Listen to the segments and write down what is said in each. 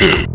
two.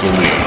You.